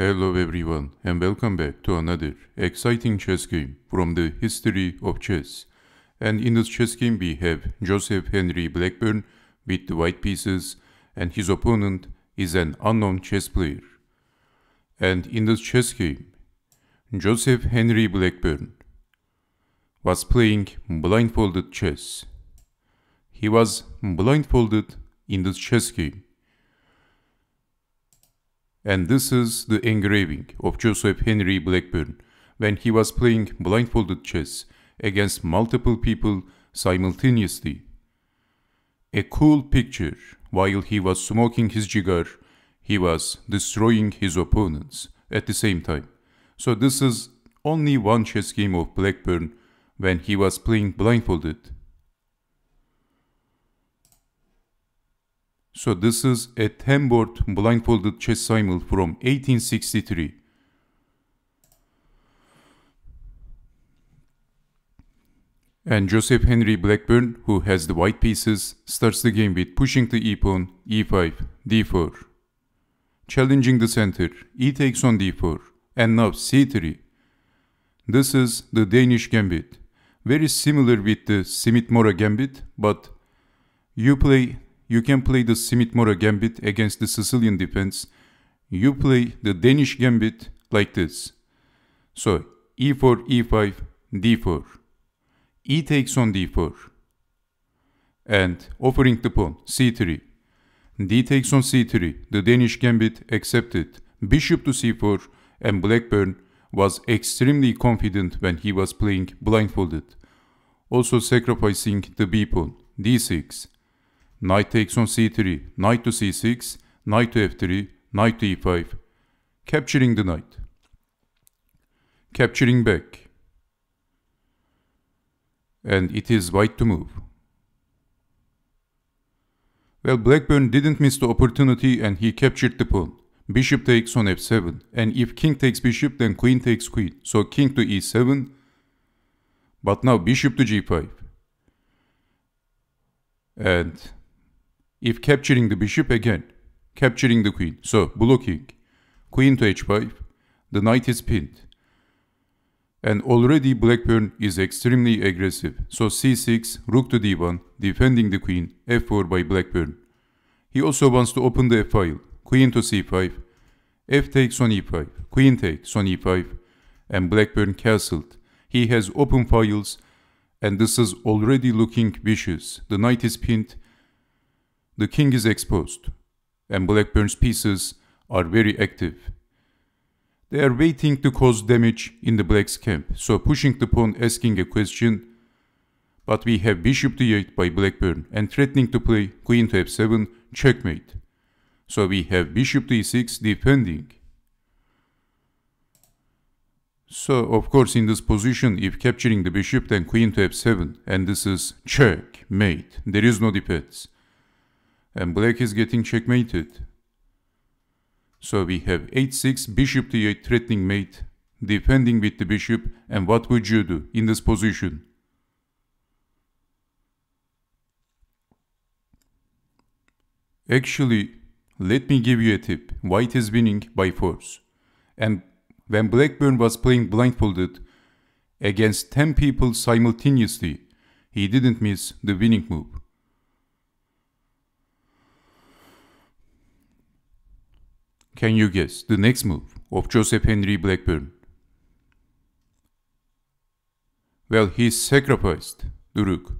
Hello everyone and welcome back to another exciting chess game from the history of chess. And in this chess game we have Joseph Henry Blackburne with the white pieces and his opponent is an unknown chess player. And in this chess game, Joseph Henry Blackburne was playing blindfolded chess. He was blindfolded in this chess game and this is the engraving of Joseph Henry Blackburne when he was playing blindfolded chess against multiple people simultaneously. A cool picture while he was smoking his cigar, he was destroying his opponents at the same time. So this is only one chess game of Blackburne when he was playing blindfolded So this is a 10-board blindfolded chess simul from 1863. And Joseph Henry Blackburne, who has the white pieces, starts the game with pushing the e-pawn, e5, d4. Challenging the center, e takes on d4, and now c3. This is the Danish gambit, very similar with the Smith-Morra gambit, but you play you can play the Smith-Morra gambit against the Sicilian defense. You play the Danish gambit like this. So e4, e5, d4. e takes on d4. And offering the pawn, c3. d takes on c3. The Danish gambit accepted. Bishop to c4 and Blackburne was extremely confident when he was playing blindfolded. Also sacrificing the b pawn, d6. Knight takes on c3, knight to c6, knight to f3, knight to e5, capturing the knight. Capturing back. And it is white to move. Well, Blackburne didn't miss the opportunity and he captured the pawn. Bishop takes on f7, and if king takes bishop, then queen takes queen. So king to e7, but now bishop to g5. And if capturing the bishop again, capturing the queen. So blocking, queen to h5, the knight is pinned. And already Blackburne is extremely aggressive. So c6, rook to d1, defending the queen, f4 by Blackburne. He also wants to open the f-file, queen to c5, f takes on e5, queen takes on e5, and Blackburne castled. He has open files, and this is already looking vicious. The knight is pinned, the king is exposed, and Blackburne's pieces are very active. They are waiting to cause damage in the black's camp, so pushing the pawn asking a question, but we have bishop to 8 by Blackburne and threatening to play queen to f7, checkmate. So we have bishop to e6 defending. So of course in this position if capturing the bishop then queen to f7 and this is checkmate. There is no defense and black is getting checkmated. So we have h6, bishop to 8 threatening mate, defending with the bishop, and what would you do in this position? Actually, let me give you a tip. White is winning by force. And when Blackburne was playing blindfolded against 10 people simultaneously, he didn't miss the winning move. Can you guess the next move of Joseph Henry Blackburne? Well, he sacrificed the rook.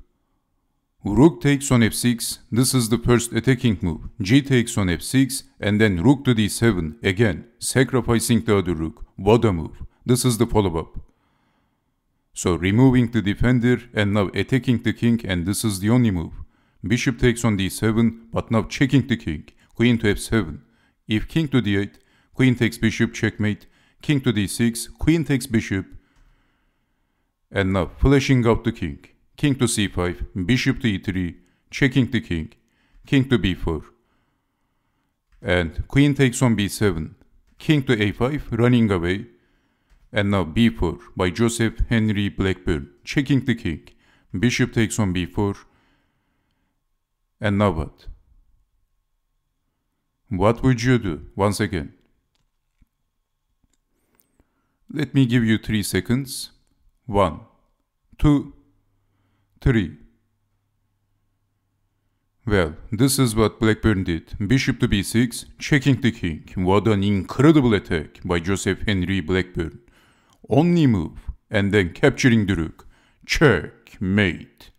Rook takes on f6, this is the first attacking move. G takes on f6 and then rook to d7, again sacrificing the other rook. What a move. This is the follow-up. So removing the defender and now attacking the king and this is the only move. Bishop takes on d7 but now checking the king. Queen to f7. If king to d8, queen takes bishop, checkmate, king to d6, queen takes bishop, and now flashing out the king, king to c5, bishop to e3, checking the king, king to b4, and queen takes on b7, king to a5, running away, and now b4 by Joseph Henry Blackburne, checking the king, bishop takes on b4, and now what? What would you do once again? Let me give you three seconds. One, two, three. Well, this is what Blackburne did. Bishop to b6, checking the king. What an incredible attack by Joseph Henry Blackburne. Only move, and then capturing the rook. Checkmate.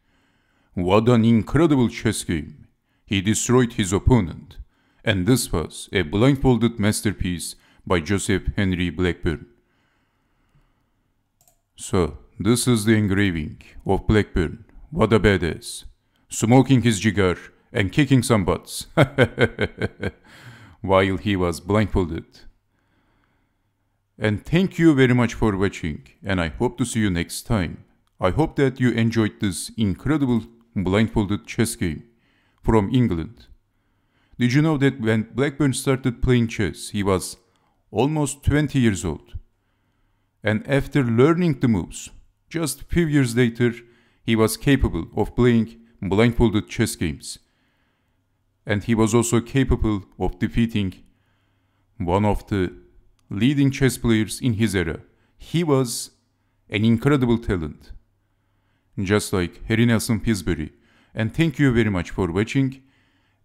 What an incredible chess game. He destroyed his opponent. And this was a blindfolded masterpiece by Joseph Henry Blackburne. So, this is the engraving of Blackburne. What a badass. Smoking his cigar and kicking some butts. While he was blindfolded. And thank you very much for watching and I hope to see you next time. I hope that you enjoyed this incredible blindfolded chess game from England. Did you know that when Blackburne started playing chess, he was almost 20 years old? And after learning the moves, just a few years later, he was capable of playing blindfolded chess games. And he was also capable of defeating one of the leading chess players in his era. He was an incredible talent, just like Harry Nelson Pillsbury. And thank you very much for watching,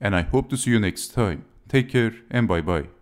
and I hope to see you next time. Take care and bye bye.